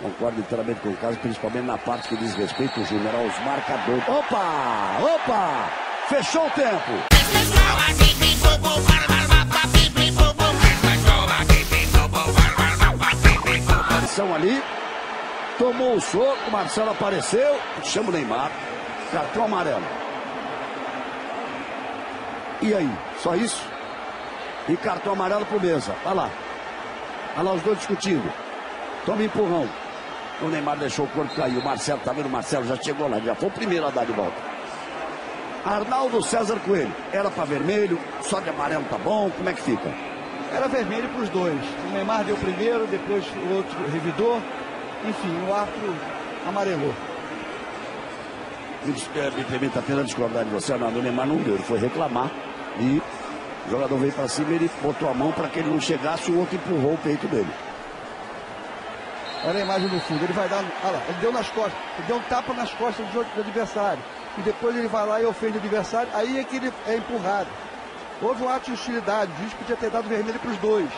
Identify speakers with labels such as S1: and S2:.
S1: Concordo inteiramente com o caso, principalmente na parte que diz respeito, Júnior, aos marcadores. Opa! Opa! Fechou o tempo! Ação ali, tomou o soco, Marcelo apareceu, chama o Neymar, cartão amarelo. E aí, só isso? E cartão amarelo pro mesa, olha lá. Olha lá os dois discutindo. Toma empurrão. O Neymar deixou o corpo cair. O Marcelo, tá vendo? O Marcelo já chegou lá, já foi o primeiro a dar de volta. Arnaldo César Coelho, era para vermelho, só de amarelo tá bom, como é que fica?
S2: Era vermelho para os dois. O Neymar deu primeiro, depois o outro revidou. Enfim, o árbitro amarelou.
S1: Me, eh, me permita apenas discordar de você, Arnaldo. O Neymar não deu, ele foi reclamar e o jogador veio para cima, ele botou a mão para que ele não chegasse, o outro empurrou o peito dele.
S2: Olha a imagem do fundo, ele vai dar. Olha lá, ele deu nas costas, ele deu um tapa nas costas do, do adversário. E depois ele vai lá e ofende o adversário, aí é que ele é empurrado. Houve um ato de hostilidade, o juiz podia ter dado vermelho para os dois.